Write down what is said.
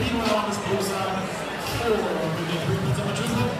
Cleveland on this post side, four. We're going to bring the temperatures up.